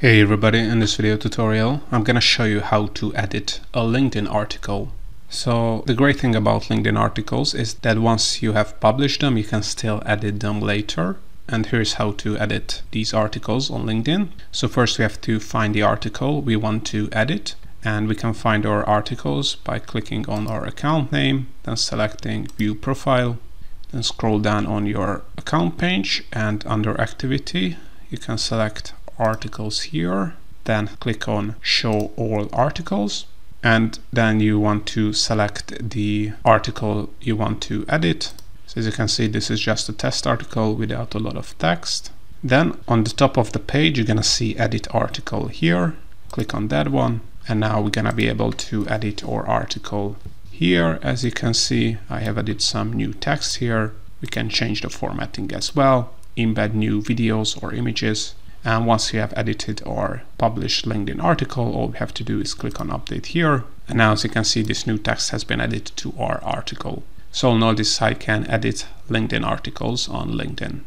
Hey everybody, in this video tutorial I'm gonna show you how to edit a LinkedIn article. So the great thing about LinkedIn articles is that once you have published them you can still edit them later and here's how to edit these articles on LinkedIn. So first we have to find the article we want to edit and we can find our articles by clicking on our account name then selecting view profile then scroll down on your account page and under activity you can select articles here then click on show all articles and then you want to select the article you want to edit. So as you can see this is just a test article without a lot of text. Then on the top of the page you're gonna see edit article here. Click on that one and now we're gonna be able to edit our article here. As you can see I have added some new text here. We can change the formatting as well embed new videos or images and once you have edited or published LinkedIn article, all we have to do is click on update here. And now as you can see, this new text has been added to our article. So notice I can edit LinkedIn articles on LinkedIn.